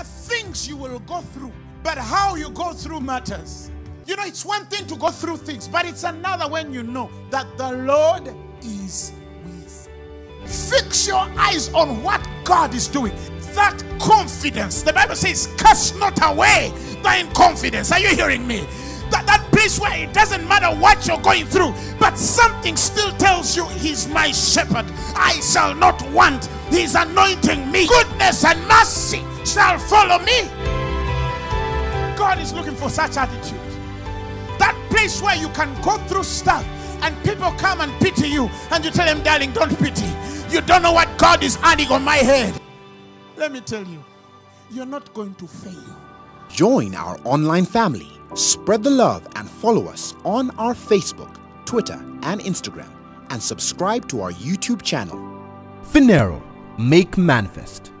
are things you will go through, but how you go through matters. You know, it's one thing to go through things, but it's another when you know that the Lord is with. Fix your eyes on what God is doing. That confidence, the Bible says, cast not away thine confidence. Are you hearing me? That, that place where it doesn't matter what you're going through, but something still tells you, He's my shepherd. I shall not want. He's anointing me. Goodness and mercy shall follow me. God is looking for such attitude. That place where you can go through stuff and people come and pity you, and you tell them, darling, don't pity. You don't know what God is adding on my head. Let me tell you, you're not going to fail. Join our online family, spread the love, and follow us on our Facebook, Twitter, and Instagram, and subscribe to our YouTube channel. Phaneroo, make manifest.